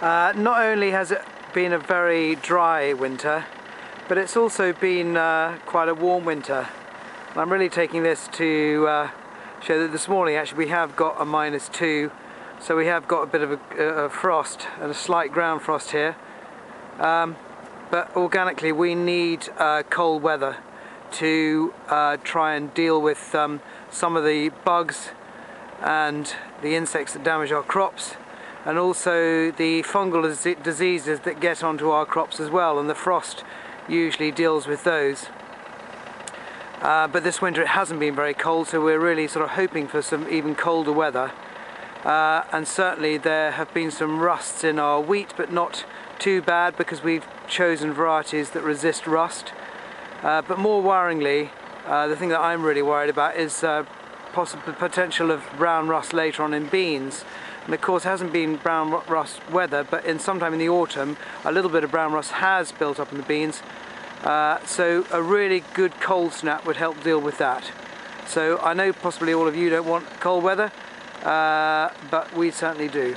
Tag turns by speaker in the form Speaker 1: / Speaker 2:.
Speaker 1: Uh, not only has it been a very dry winter, but it's also been uh, quite a warm winter. I'm really taking this to uh, show that this morning actually we have got a minus two, so we have got a bit of a, a frost and a slight ground frost here. Um, but organically we need uh, cold weather to uh, try and deal with um, some of the bugs and the insects that damage our crops and also the fungal diseases that get onto our crops as well and the frost usually deals with those. Uh, but this winter it hasn't been very cold so we're really sort of hoping for some even colder weather uh, and certainly there have been some rusts in our wheat but not too bad because we've chosen varieties that resist rust uh, but more worryingly uh, the thing that I'm really worried about is uh, possible potential of brown rust later on in beans. And of course, hasn't been brown rust weather, but in sometime in the autumn, a little bit of brown rust has built up in the beans. Uh, so a really good cold snap would help deal with that. So I know possibly all of you don't want cold weather, uh, but we certainly do.